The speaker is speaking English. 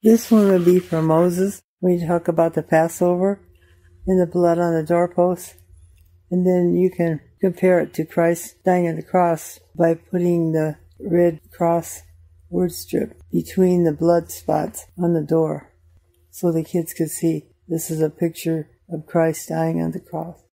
This one would be for Moses when you talk about the Passover and the blood on the doorpost. And then you can compare it to Christ dying on the cross by putting the red cross word strip between the blood spots on the door so the kids could see this is a picture of Christ dying on the cross.